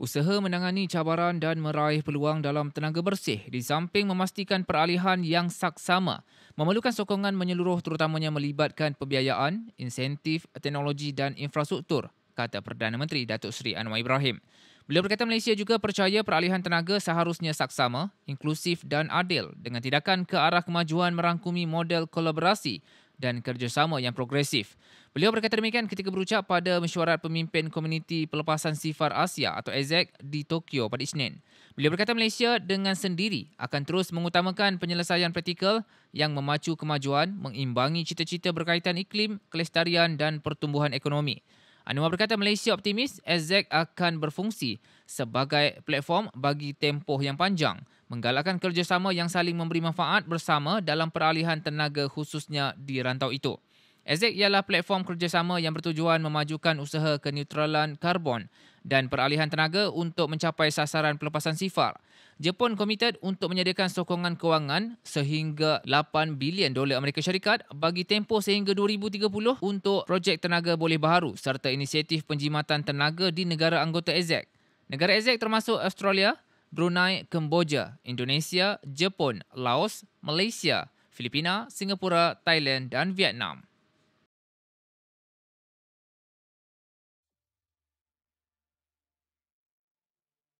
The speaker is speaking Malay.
Usaha menangani cabaran dan meraih peluang dalam tenaga bersih di samping memastikan peralihan yang saksama memerlukan sokongan menyeluruh terutamanya melibatkan pembiayaan, insentif, teknologi dan infrastruktur, kata Perdana Menteri Datuk Seri Anwar Ibrahim. Beliau berkata Malaysia juga percaya peralihan tenaga seharusnya saksama, inklusif dan adil dengan tindakan ke arah kemajuan merangkumi model kolaborasi dan kerjasama yang progresif. Beliau berkata demikian ketika berucap pada mesyuarat pemimpin komuniti pelepasan sifar Asia atau AZEC di Tokyo pada Isnin. Beliau berkata Malaysia dengan sendiri akan terus mengutamakan penyelesaian praktikal yang memacu kemajuan, mengimbangi cita-cita berkaitan iklim, kelestarian dan pertumbuhan ekonomi. Anwar berkata Malaysia optimis AZEC akan berfungsi sebagai platform bagi tempoh yang panjang menggalakkan kerjasama yang saling memberi manfaat bersama dalam peralihan tenaga khususnya di rantau itu. AZEC ialah platform kerjasama yang bertujuan memajukan usaha keneutralan karbon dan peralihan tenaga untuk mencapai sasaran pelepasan sifar. Jepun komited untuk menyediakan sokongan kewangan sehingga 8 bilion dolar Amerika Syarikat bagi tempoh sehingga 2030 untuk projek tenaga boleh baharu serta inisiatif penjimatan tenaga di negara anggota AZEC. Negara AZEC termasuk Australia, Brunei, Kemboja, Indonesia, Jepun, Laos, Malaysia, Filipina, Singapura, Thailand dan Vietnam.